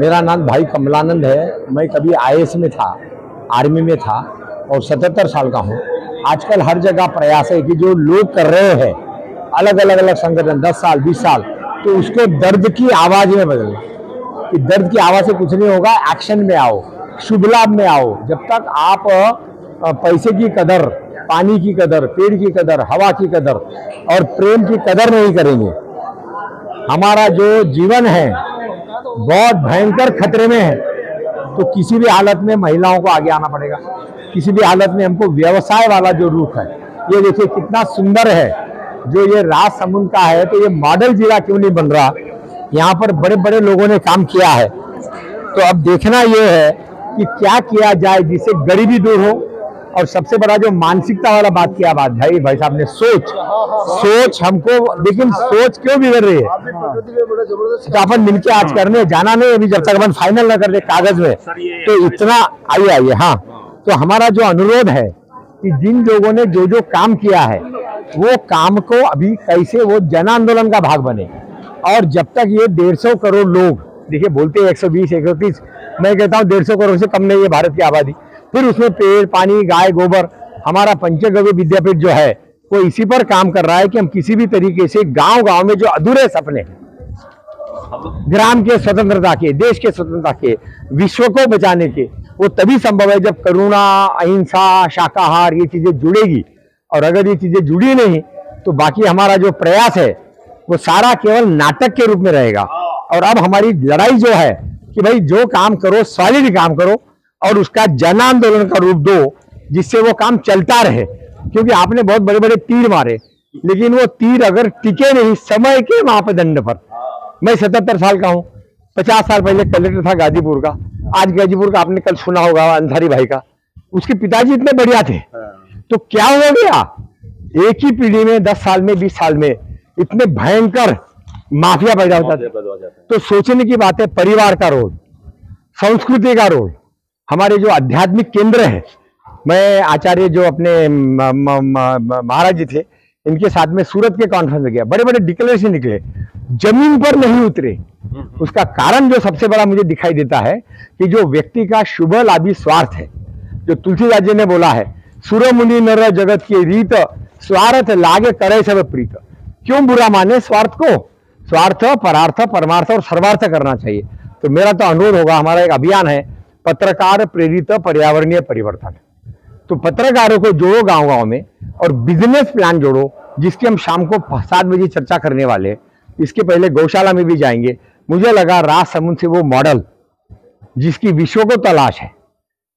मेरा नाम भाई कमलानंद है। मैं कभी आईएएस में था, आर्मी में था और 77 साल का हूँ। आजकल हर जगह प्रयास है कि जो लोग कर रहे हैं अलग अलग अलग संगठन 10 साल 20 साल तो उसको दर्द की आवाज़ में बदलना। कि दर्द की आवाज़ से कुछ नहीं होगा, एक्शन में आओ, शुभ लाभ में आओ। जब तक आप पैसे की कदर, पानी की कदर, पेड़ की कदर, हवा की कदर और प्रेम की कदर नहीं करेंगे, हमारा जो जीवन है बहुत भयंकर खतरे में है। तो किसी भी हालत में महिलाओं को आगे आना पड़ेगा। किसी भी हालत में हमको व्यवसाय वाला जो रूप है, ये देखिए कितना सुंदर है। जो ये राज समुद्र का है तो ये मॉडल जिला क्यों नहीं बन रहा? यहाँ पर बड़े बड़े लोगों ने काम किया है। तो अब देखना ये है कि क्या किया जाए जिससे गरीबी दूर हो और सबसे बड़ा जो मानसिकता वाला बात किया बात भाई भाई साहब ने सोच सोच हमको लेकिन सोच क्यों बिगड़ रही है? तो अपन मिलके आज करने जाना नहीं अभी जब तक अपन फाइनल ना कर दे कागज़ में। तो इतना आइए आइए हाँ। तो हमारा जो अनुरोध है कि जिन लोगों ने जो जो काम किया है वो काम को अभी कैसे वो जन आंदोलन का भाग बने। और जब तक ये डेढ़ सौ करोड़ लोग देखिए बोलते हैं एक सौ बीस एक सौ तीस मैं कहता हूँ डेढ़ सौ करोड़ से कम नहीं है भारत की आबादी। फिर उसमें पेड़, पानी, गाय, गोबर, हमारा पंचगव्य विद्यापीठ जो है, वो इसी पर काम कर रहा है कि हम किसी भी तरीके से गाँव गाँव में जो अधूरे सपने, ग्राम के स्वतंत्रता के, देश के स्वतंत्रता के, विश्व को बचाने के, वो तभी संभव है जब करुणा, अहिंसा, शाकाहार, ये चीज़ें जुड़ेगी। और अगर ये चीज़ें जुड़ी नहीं तो बाकी हमारा जो प्रयास है, वो सारा केवल नाटक के रूप में रहेगा। और अब हमारी लड़ाई जो है कि भाई, जो काम करो सॉलिड काम करो और उसका जन आंदोलन का रूप दो जिससे वो काम चलता रहे। क्योंकि आपने बहुत बड़े बड़े तीर मारे लेकिन वो तीर अगर टिके नहीं समय के मापदंड पर। मैं सतहत्तर साल का हूँ पचास साल पहले कलेक्टर था गाजीपुर का। आज गाजीपुर का आपने कल सुना होगा अंसारी भाई का। उसके पिताजी इतने बढ़िया थे। तो क्या हो गया? एक ही पीढ़ी में दस साल में बीस साल में इतने भयंकर माफिया पैदा होता था तो सोचने की बात है परिवार का रोल संस्कृति का रोल। हमारे जो आध्यात्मिक केंद्र है मैं आचार्य जो अपने महाराज जी थे इनके साथ में सूरत के कॉन्फ्रेंस में गया। बड़े बड़े डिक्लेरेशन निकले। ज़मीन पर नहीं उतरे। उसका कारण जो सबसे बड़ा मुझे दिखाई देता है कि जो व्यक्ति का शुभ लाभी स्वार्थ है जो तुलसीदास जी ने बोला है सुर मुनि नर जगत की रीत स्वार्थ लागे करे सब प्रीत। क्यों बुरा माने? स्वार्थ को। स्वार्थ परार्थ परमार्थ और सर्वार्थ करना चाहिए। तो मेरा तो अनुरोध होगा हमारा एक अभियान है पत्रकार प्रेरित पर्यावरणीय परिवर्तन। तो पत्रकारों को जोड़ो गाँव गाँव में और बिज़नेस प्लान जोड़ो, जिसकी हम शाम को सात बजे चर्चा करने वाले इसके पहले गौशाला में भी जाएँगे। मुझे लगा राज समुद्र से वो मॉडल जिसकी विश्व को तलाश है,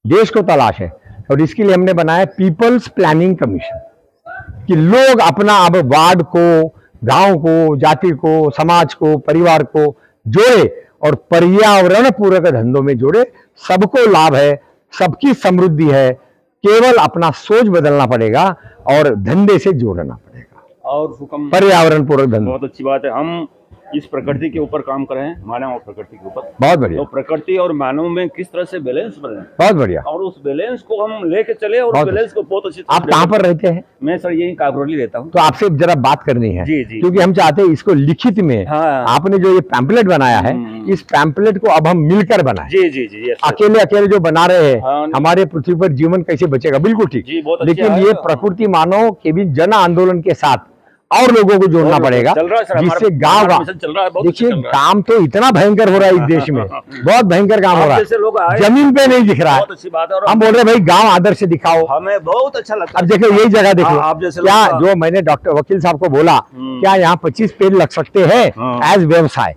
देश को तलाश है। और इसके लिए हमने बनाया पीपल्स प्लानिंग कमीशन कि लोग अपना अब वार्ड को, गाँव को, जाति को, समाज को, परिवार को जोड़े और पर्यावरण पूरक धंधों में जोड़े। सबको लाभ है सबकी समृद्धि है। केवल अपना सोच बदलना पड़ेगा और धंधे से जोड़ना पड़ेगा। और पर्यावरण पूर्वक धंधा। बहुत अच्छी बात है। हम इस प्रकृति के ऊपर काम कर रहे मानव और प्रकृति के ऊपर। बहुत बढ़िया। तो प्रकृति और मानव में किस तरह से बैलेंस बने बहुत बढ़िया। और उस बैलेंस को हम लेके चले और बैलेंस को बहुत अच्छी आप कहाँ पर रहते हैं? मैं सर यही कागरोली रहता हूँ। तो आपसे जरा बात करनी है। जी, जी। क्योंकि हम चाहते हैं इसको लिखित में हाँ। आपने जो ये पैम्पलेट बनाया है हम्म। इस पैम्पलेट को अब हम मिलकर बनाए। जी जी जी अकेले अकेले जो बना रहे हैं हाँ। हमारे पृथ्वी पर जीवन कैसे बचेगा? बिल्कुल ठीक। लेकिन ये प्रकृति मानव के भी जन आंदोलन के साथ और लोगों को जोड़ना पड़ेगा है जिससे गाँव है, देखिए अच्छा है। काम तो इतना भयंकर हो रहा है इस देश में बहुत भयंकर काम हो रहा है। ज़मीन पे नहीं दिख रहा है। है हम बोल रहे भाई गाँव आदर्श से दिखाओ। हमें बहुत अच्छा लगता अब देखो यही जगह देखो हाँ, आप जैसे क्या जो मैंने डॉक्टर वकील साहब को बोला हम्म। क्या यहाँ पच्चीस पेड़ लग सकते हैं हाँ। एज व्यवसाय?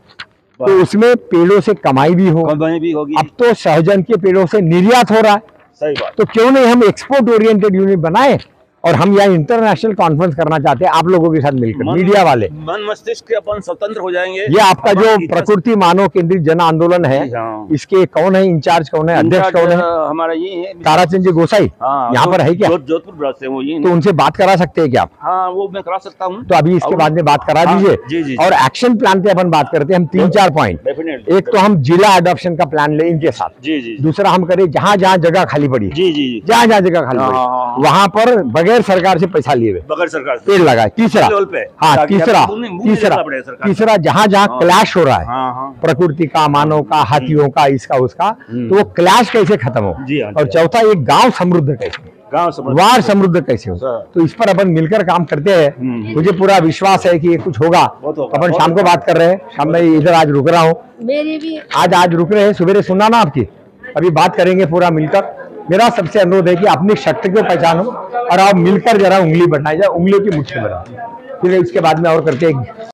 तो उसमें पेड़ों से कमाई भी हो। भी होगी। अब तो सहजन के पेड़ों से निर्यात हो रहा है। सही बात। तो क्यों नहीं हम एक्सपोर्ट ओरिएंटेड यूनिट बनाए? और हम यहाँ इंटरनेशनल कॉन्फ्रेंस करना चाहते हैं आप लोगों के साथ मिलकर मीडिया वाले। मन मस्तिष्क के अपन स्वतंत्र हो जाएँगे। ये आपका जो प्रकृति मानव केंद्रित जन आंदोलन है हाँ। इसके कौन है इंचार्ज कौन है अध्यक्ष कौन है? हमारा ये है ताराचंद जी गोसाई हाँ, यहाँ पर है क्या? जोधपुर से वो ये तो उनसे बात करा सकते हैं क्या आप? हाँ वो मैं करा सकता हूँ। तो अभी इसके बाद में बात करा दीजिए। और एक्शन प्लान पे अपन बात करते हैं हम तीन चार पॉइंट एक तो हम जिला अडॉप्शन का प्लान ले इनके साथ। दूसरा हम करें जहाँ जहाँ जगह खाली पड़ी। जहाँ जहाँ जगह खाली पड़ी। वहाँ पर बगैर सरकार से पैसा लिए हुए। बगैर सरकार पेड़ लगाए तीसरा। हाँ तीसरा तीसरा। तीसरा जहाँ जहाँ हाँ। क्लैश हो रहा है हाँ हाँ। प्रकृति का मानव का हाथियों का इसका उसका हम्म। तो वो क्लैश कैसे खत्म हो? हाँ, और हाँ। चौथा एक गाँव समृद्ध कैसे हो? गाँव वार समृद्ध कैसे हो? तो इस पर अपन मिलकर काम करते हैं। हम्म। मुझे पूरा विश्वास है कि ये कुछ होगा। होगा, अपन शाम को बात कर रहे हैं। शाम में इधर आज रुक रहा हूँ। आज आज रुक रहे हैं। सवेरे सुना ना आपकी। अभी बात करेंगे पूरा मिलकर। मेरा सबसे अनुरोध है कि अपनी शक्ति को पहचानो और आप मिलकर जरा उंगली बढ़ाए जाए उंगली की मुट्ठी बढ़ाओ। फिर उसके बाद में और करके